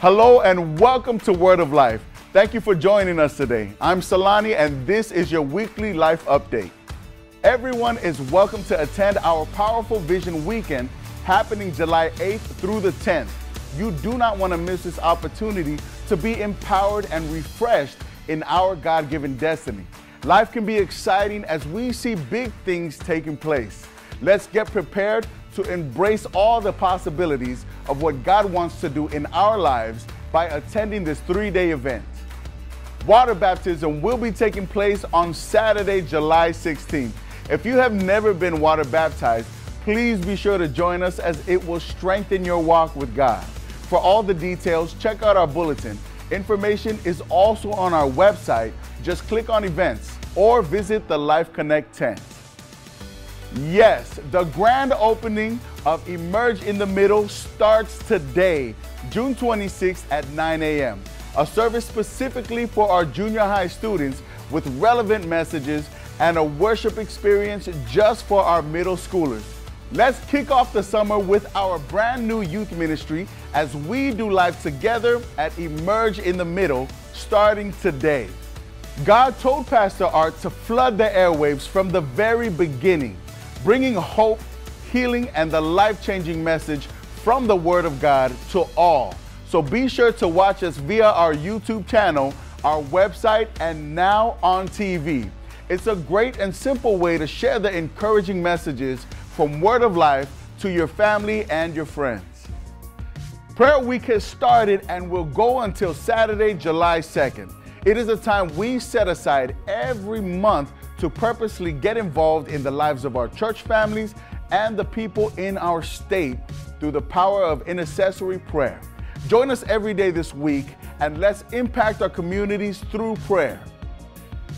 Hello and welcome to Word of Life. Thank you for joining us today. I'm Salani and this is your weekly life update. Everyone is welcome to attend our Powerful Vision Weekend happening July 8th through the 10th. You do not want to miss this opportunity to be empowered and refreshed in our God given destiny. Life can be exciting as we see big things taking place. Let's get prepared to embrace all the possibilities of what God wants to do in our lives by attending this three day event. Water baptism will be taking place on Saturday, July 16th. If you have never been water baptized, please be sure to join us as it will strengthen your walk with God. For all the details, check out our bulletin. Information is also on our website. Just click on events or visit the Life Connect tent. Yes, the grand opening of Emerge in the Middle starts today, June 26th at 9 a.m. A service specifically for our junior high students with relevant messages and a worship experience just for our middle schoolers. Let's kick off the summer with our brand new youth ministry as we do life together at Emerge in the Middle starting today. God told Pastor Art to flood the airwaves from the very beginning bringing hope, healing, and the life changing message from the Word of God to all. So be sure to watch us via our YouTube channel, our website, and now on TV. It's a great and simple way to share the encouraging messages from Word of Life to your family and your friends. Prayer Week has started and will go until Saturday, July 2nd. It is a time we set aside every month to purposely get involved in the lives of our church families and the people in our state through the power of intercessory prayer. Join us every day this week and let's impact our communities through prayer.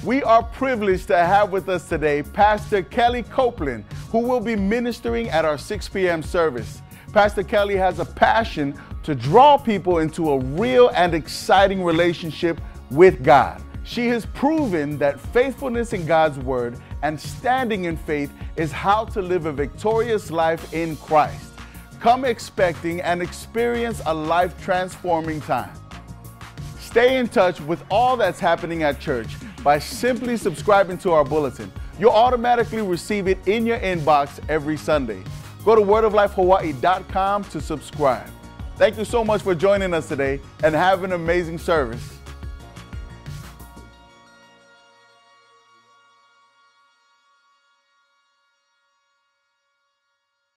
We are privileged to have with us today Pastor Kellie Copeland, who will be ministering at our 6 p.m. service. Pastor Kellie has a passion to draw people into a real and exciting relationship with God. She has proven that faithfulness in God's word and standing in faith is how to live a victorious life in Christ. Come expecting and experience a life transforming time. Stay in touch with all that's happening at church by simply subscribing to our bulletin. You'll automatically receive it in your inbox every Sunday. Go to wordoflifehawaii.com to subscribe. Thank you so much for joining us today and have an amazing service.